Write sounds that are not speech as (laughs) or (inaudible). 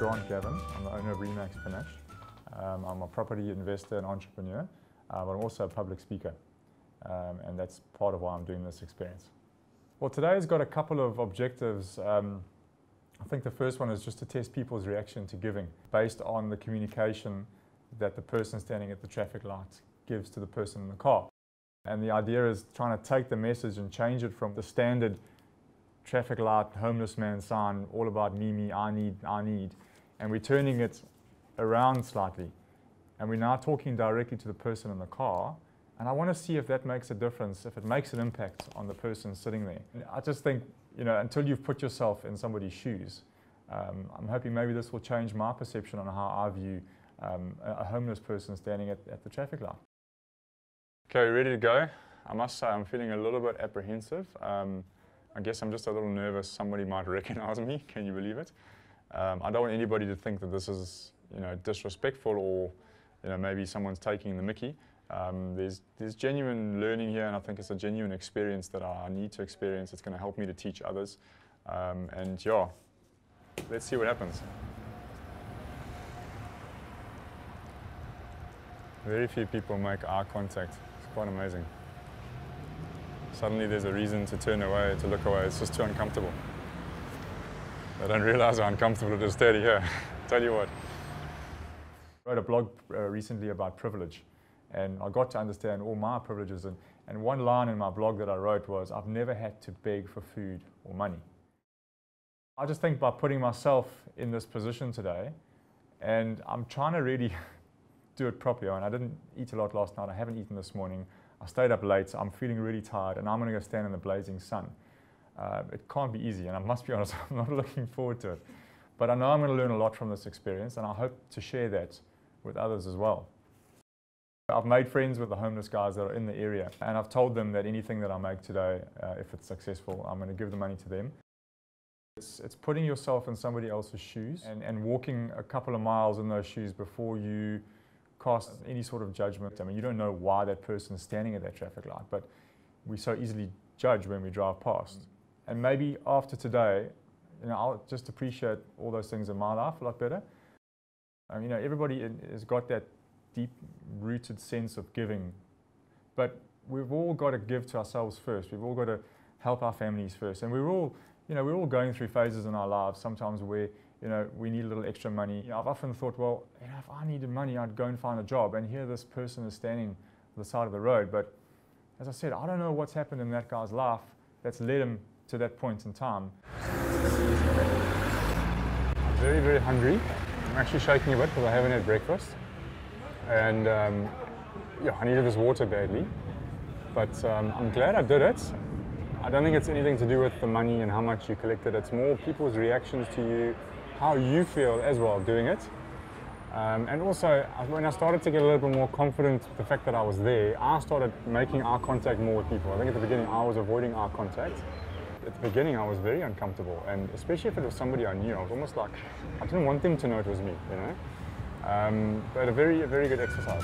Grant Gavin. I'm the owner of Remax Panache. Um, I'm a property investor and entrepreneur, uh, but I'm also a public speaker. Um, and that's part of why I'm doing this experience. Well, today's got a couple of objectives. Um, I think the first one is just to test people's reaction to giving based on the communication that the person standing at the traffic light gives to the person in the car. And the idea is trying to take the message and change it from the standard traffic light, homeless man sign, all about me, me, I need, I need, and we're turning it around slightly. And we're now talking directly to the person in the car. And I want to see if that makes a difference, if it makes an impact on the person sitting there. And I just think, you know, until you've put yourself in somebody's shoes, um, I'm hoping maybe this will change my perception on how I view um, a homeless person standing at, at the traffic light. Okay, ready to go? I must say I'm feeling a little bit apprehensive. Um, I guess I'm just a little nervous somebody might (laughs) recognize me. Can you believe it? Um, I don't want anybody to think that this is, you know, disrespectful or, you know, maybe someone's taking the mickey. Um, there's, there's genuine learning here and I think it's a genuine experience that I need to experience. It's going to help me to teach others. Um, and yeah, let's see what happens. Very few people make eye contact. It's quite amazing. Suddenly there's a reason to turn away, to look away. It's just too uncomfortable. They don't realize how uncomfortable it is standing here. (laughs) Tell you what. I wrote a blog uh, recently about privilege and I got to understand all my privileges and, and one line in my blog that I wrote was, I've never had to beg for food or money. I just think by putting myself in this position today and I'm trying to really (laughs) do it properly. And I didn't eat a lot last night. I haven't eaten this morning. I stayed up late. So I'm feeling really tired, and I'm going to go stand in the blazing sun. Uh, it can't be easy, and I must be (laughs) honest, I'm not looking forward to it. But I know I'm going to learn a lot from this experience, and I hope to share that with others as well. I've made friends with the homeless guys that are in the area, and I've told them that anything that I make today, uh, if it's successful, I'm going to give the money to them. It's, it's putting yourself in somebody else's shoes and, and walking a couple of miles in those shoes before you cast any sort of judgment. I mean, you don't know why that person is standing at that traffic light, but we so easily judge when we drive past. And maybe after today, you know, I'll just appreciate all those things in my life a lot better. Um, you know, everybody has got that deep-rooted sense of giving, but we've all got to give to ourselves first. We've all got to help our families first, and we're all, you know, we're all going through phases in our lives sometimes where you know, we need a little extra money. You know, I've often thought, well, you know, if I needed money, I'd go and find a job. And here this person is standing on the side of the road. But as I said, I don't know what's happened in that guy's life that's led him to that point in time. I'm very, very hungry. I'm actually shaking a bit because I haven't had breakfast. And um, yeah, I needed this water badly. But um, I'm glad I did it. I don't think it's anything to do with the money and how much you collected. It's more people's reactions to you, how you feel as well doing it. Um, and also, when I started to get a little bit more confident the fact that I was there, I started making eye contact more with people. I think at the beginning I was avoiding eye contact. At the beginning I was very uncomfortable, and especially if it was somebody I knew, I was almost like, I didn't want them to know it was me, you know? Um, but a very, a very good exercise.